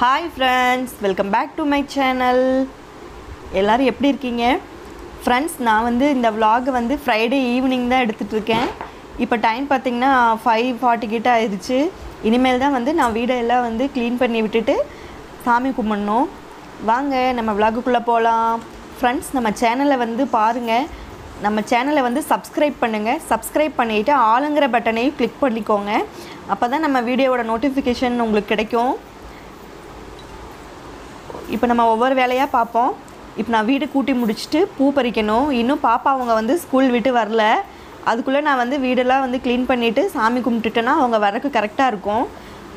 Hi friends welcome back to my channel எல்லோரும் எப்படி இருக்கீங்க? ஃப்ரெண்ட்ஸ் நான் வந்து இந்த விலாகை வந்து ஃப்ரைடே ஈவினிங் தான் எடுத்துகிட்ருக்கேன் இப்போ டைம் பார்த்தீங்கன்னா ஃபைவ் ஃபார்ட்டி கிட்ட ஆயிடுச்சு இனிமேல் தான் வந்து நான் வீடெல்லாம் வந்து க்ளீன் பண்ணி விட்டுட்டு சாமி கும்பிடணும். வாங்க நம்ம விலாகுக்குள்ளே போகலாம் ஃப்ரெண்ட்ஸ் நம்ம சேனலை வந்து பாருங்கள் நம்ம சேனலை வந்து சப்ஸ்கிரைப் பண்ணுங்கள் சப்ஸ்கிரைப் பண்ணிவிட்டு ஆளுங்கிற பட்டனையும் கிளிக் பண்ணிக்கோங்க. அப்போ தான் நம்ம வீடியோவோட நோட்டிஃபிகேஷன் உங்களுக்கு கிடைக்கும். இப்போ நம்ம ஒவ்வொரு வேலையாக பார்ப்போம். இப்போ நான் வீடு கூட்டி முடிச்சுட்டு பூ பறிக்கணும். இன்னும் பாப்பா அவங்க வந்து ஸ்கூல் விட்டு வரல. அதுக்குள்ளே நான் வந்து வீடெல்லாம் வந்து க்ளீன் பண்ணிவிட்டு சாமி கும்பிட்டுட்டேன்னா அவங்க வரக்கு கரெக்டாக இருக்கும்.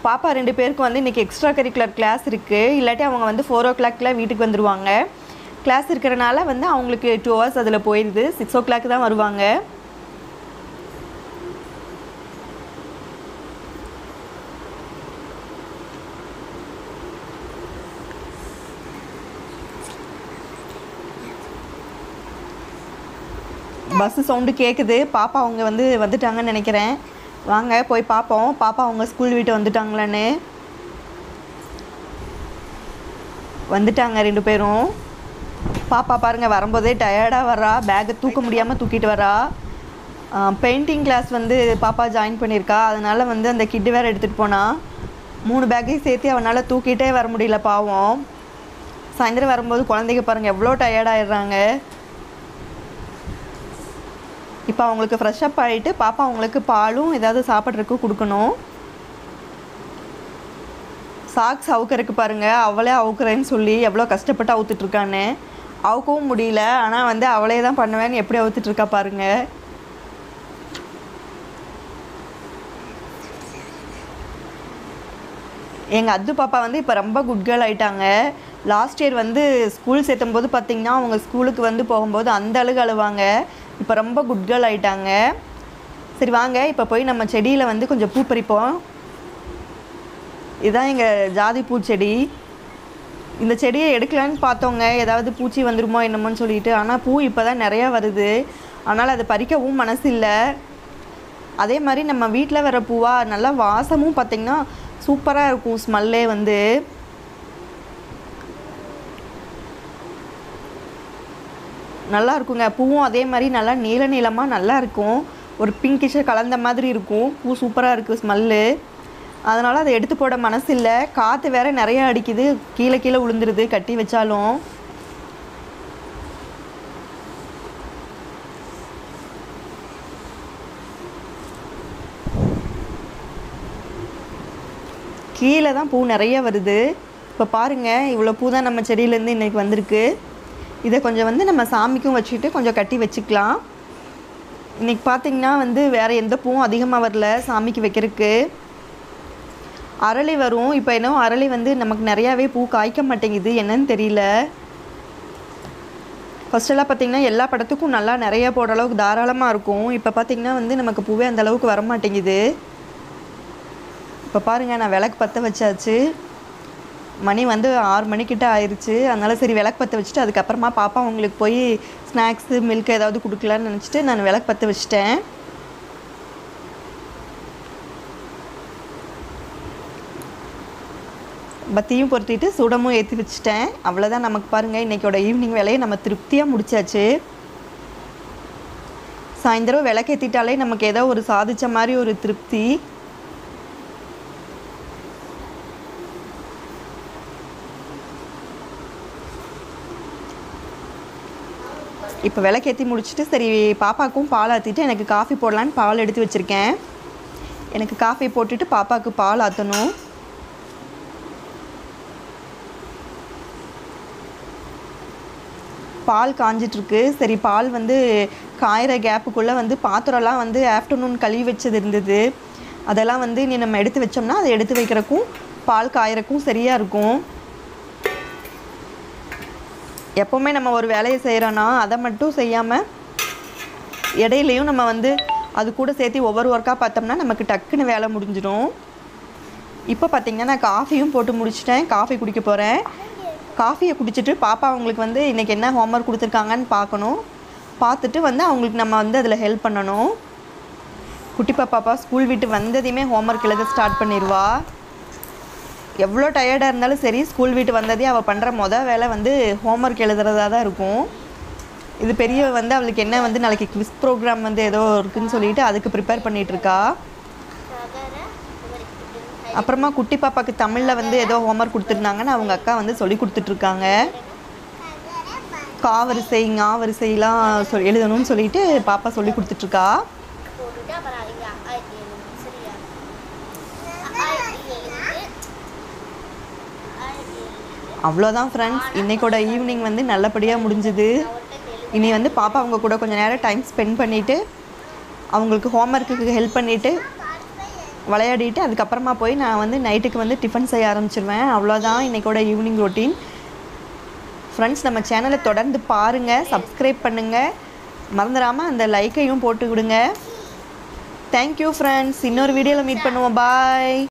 பாப்பா ரெண்டு பேருக்கும் வந்து இன்றைக்கி எக்ஸ்ட்ரா கரிக்குலர் கிளாஸ் இருக்குது இல்லாட்டி அவங்க வந்து ஃபோர் ஓ கிளாக்லாம் வீட்டுக்கு வந்துடுவாங்க கிளாஸ் இருக்கிறனால வந்து அவங்களுக்கு டூ ஹவர்ஸ் அதில் போயிடுது சிக்ஸ் ஓ கிளாக் தான் வருவாங்க. பஸ்ஸு சவுண்டு கேட்குது பாப்பா அவங்க வந்து வந்துட்டாங்கன்னு நினைக்கிறேன். வாங்க போய் பார்ப்போம் பாப்பா அவங்க ஸ்கூல் விட்டு வந்துட்டாங்களான்னு. வந்துட்டாங்க ரெண்டு பேரும். பாப்பா பாருங்க வரும்போதே டயர்டாக வரா பேக்கை தூக்க முடியாமல் தூக்கிட்டு வரா பெயிண்டிங் கிளாஸ் வந்து பாப்பா ஜாயின் பண்ணியிருக்கா. அதனால் வந்து அந்த கிட்டு வேறு எடுத்துகிட்டு போனா. மூணு பேக்கையும் சேர்த்து அவனால் தூக்கிட்டே வர முடியல பாவம். சாயந்தரம் வரும்போது குழந்தைங்க பாருங்கள் எவ்வளோ டயர்டாகிடுறாங்க இப்போ அவங்களுக்கு ஃப்ரெஷ் அப் ஆகிட்டு பாப்பா அவங்களுக்கு பாலும் ஏதாவது சாப்பிட்றதுக்கு கொடுக்கணும். சாக்ஸ் அவுக்கறதுக்கு பாருங்கள் அவளே அவுக்குறேன்னு சொல்லி எவ்வளோ கஷ்டப்பட்டு அவுத்துட்டு அவுக்கவும் முடியல ஆனால் வந்து அவளே தான் பண்ணுவேன்னு எப்படி அவுத்துட்ருக்கா பாருங்கள் எங்கள் அத்து பாப்பா வந்து இப்போ ரொம்ப குட் கேர்ள் ஆகிட்டாங்க லாஸ்ட் இயர் வந்து ஸ்கூல் சேர்த்தும் போது பார்த்திங்கன்னா அவங்க ஸ்கூலுக்கு வந்து போகும்போது அந்த அழுகு அழுவாங்க. இப்போ ரொம்ப குட் கேர்ள் ஆகிட்டாங்க சரி வாங்க. இப்போ போய் நம்ம செடியில் வந்து கொஞ்சம் பூ பறிப்போம். இதுதான் எங்கள் ஜாதி பூச்செடி இந்த செடியை எடுக்கலான்னு பார்த்தோங்க. ஏதாவது பூச்சி வந்துருமோ என்னமோன்னு சொல்லிட்டு. ஆனால் பூ இப்போ தான் நிறையா வருது. ஆனால் அதை பறிக்கவும் மனசு இல்லை. அதே மாதிரி நம்ம வீட்டில் வர பூவா நல்லா வாசமும் பார்த்திங்கன்னா சூப்பராக இருக்கும் ஸ்மெல்லே வந்து. நல்லா இருக்குங்க பூவும் அதே மாதிரி நல்லா நீல நீளமாக நல்லா இருக்கும். ஒரு பிங்கிஷாக கலந்த மாதிரி இருக்கும். பூ சூப்பராக இருக்குது ஸ்மெல்லு அதனால் அதை எடுத்து போட மனசு இல்லை. காற்று வேற நிறையா அடிக்குது. கீழே கீழே விழுந்துருது கட்டி வச்சாலும். கீழே தான் பூ நிறைய வருது. இப்போ பாருங்கள் இவ்வளோ பூ தான் நம்ம செடியிலேருந்து இன்றைக்கி வந்திருக்கு. இதை கொஞ்சம் வந்து நம்ம சாமிக்கும் வச்சுட்டு கொஞ்சம் கட்டி வச்சுக்கலாம். இன்றைக்கி பார்த்திங்கன்னா வந்து வேறு எந்த பூவும் அதிகமாக வரல சாமிக்கு வைக்கிறதுக்கு. அரளி வரும். இப்போ என்ன அரளி வந்து நமக்கு நிறையாவே பூ காய்க்க மாட்டேங்குது. என்னன்னு தெரியல. ஃபஸ்ட்டெல்லாம் பார்த்திங்கன்னா எல்லா படத்துக்கும் நல்லா நிறைய போடுற அளவுக்கு தாராளமாக இருக்கும். இப்போ பார்த்திங்கன்னா வந்து நமக்கு பூவே அந்த அளவுக்கு வர மாட்டேங்குது இப்போ பாருங்கள் நான் விளக்கு பற்ற வச்சாச்சு. மணி வந்து ஆறு மணிக்கிட்ட ஆயிடுச்சு அதனால் சரி விளக்கு பற்ற வச்சுட்டு அதுக்கப்புறமா பாப்பா அவங்களுக்கு போய் ஸ்நாக்ஸு மில்க் ஏதாவது கொடுக்கலான்னு நினச்சிட்டு நான் விளக்கு பற்ற வச்சிட்டேன். பத்தியும் பொருத்திட்டு சுடமும் ஏற்றி வச்சுட்டேன். அவ்வளோதான் நமக்கு பாருங்கள் இன்றைக்கோட ஈவினிங் வேலையை நம்ம திருப்தியாக முடிச்சாச்சு. சாயந்தரம் விளக்கேற்றிட்டாலே நமக்கு ஏதோ ஒரு சாதித்த மாதிரி ஒரு திருப்தி. இப்போ விளக்கேற்றி முடிச்சுட்டு சரி பாப்பாவுக்கும் பால் ஆற்றிட்டு எனக்கு காஃபி போடலான்னு பால் எடுத்து வச்சுருக்கேன். எனக்கு காஃபி போட்டுட்டு பாப்பாவுக்கு பால் ஆற்றணும் பால் காஞ்சிட்ருக்கு. சரி பால் வந்து காயிற கேப்புக்குள்ளே வந்து பாத்திரம்லாம் வந்து ஆஃப்டர்நூன் கழுவி வச்சது இருந்தது. அதெல்லாம் வந்து நீ நம்ம எடுத்து வச்சோம்னா அதை எடுத்து வைக்கிறக்கும் பால் காயறக்கும் சரியாக இருக்கும். எப்போவுமே நம்ம ஒரு வேலையை செய்கிறோன்னா அதை மட்டும் செய்யாமல் இடையிலையும் நம்ம வந்து அது கூட சேர்த்து ஒவ்வொரு ஒர்க்காக பார்த்தோம்னா நமக்கு டக்குன்னு வேலை முடிஞ்சிடும். இப்போ பார்த்திங்கன்னா நான் காஃபியும் போட்டு முடிச்சிட்டேன். காஃபி குடிக்க போகிறேன் காஃபியை குடிச்சிட்டு பாப்பா அவங்களுக்கு வந்து இன்றைக்கி என்ன ஹோம்ஒர்க் கொடுத்துருக்காங்கன்னு பார்க்கணும். பார்த்துட்டு வந்து அவங்களுக்கு நம்ம வந்து அதில் ஹெல்ப் பண்ணணும். குட்டி பாப்பாப்பா ஸ்கூல் விட்டு வந்ததையுமே ஹோம்ஒர்க் எழுத ஸ்டார்ட் பண்ணிடுவா எவ்வளோ டயர்டாக இருந்தாலும் சரி ஸ்கூல் வீட்டு வந்ததே அவள் பண்ணுற மொதல் வேலை வந்து ஹோம்ஒர்க் எழுதுறதா தான் இருக்கும். இது பெரியவ வந்து அவளுக்கு என்ன வந்து நாளைக்கு குவிஸ் ப்ரோக்ராம் வந்து ஏதோ இருக்குன்னு சொல்லிட்டு அதுக்கு ப்ரிப்பேர் பண்ணிகிட்ருக்கா அப்புறமா குட்டி பாப்பாவுக்கு தமிழில் வந்து ஏதோ ஹோம்ஒர்க் கொடுத்துருந்தாங்கன்னு அவங்க அக்கா வந்து சொல்லி கொடுத்துட்ருக்காங்க கா வரிசை ஞா வரிசைலாம் சொல் எழுதணும்னு சொல்லிட்டு பாப்பா சொல்லி கொடுத்துட்ருக்கா அவ்வளோதான் ஃப்ரெண்ட்ஸ் இன்றைக்கோட ஈவினிங் வந்து நல்லபடியாக முடிஞ்சுது. இனி வந்து பாப்பா அவங்க கூட கொஞ்சம் நேரம் டைம் ஸ்பெண்ட் பண்ணிவிட்டு அவங்களுக்கு ஹோம்ஒர்க்குக்கு ஹெல்ப் பண்ணிவிட்டு விளையாடிட்டு அதுக்கப்புறமா போய் நான் வந்து நைட்டுக்கு வந்து டிஃபன் செய்ய ஆரம்பிச்சிருவேன். அவ்வளோதான் இன்றைக்கோட ஈவினிங் ரொட்டீன் ஃப்ரெண்ட்ஸ் நம்ம சேனலை தொடர்ந்து பாருங்கள் சப்ஸ்கிரைப் பண்ணுங்கள் மறந்துடாமல் அந்த லைக்கையும் போட்டு விடுங்க. தேங்க்யூ ஃப்ரெண்ட்ஸ் இன்னொரு வீடியோவில் மீட் பண்ணுவோம். பாய்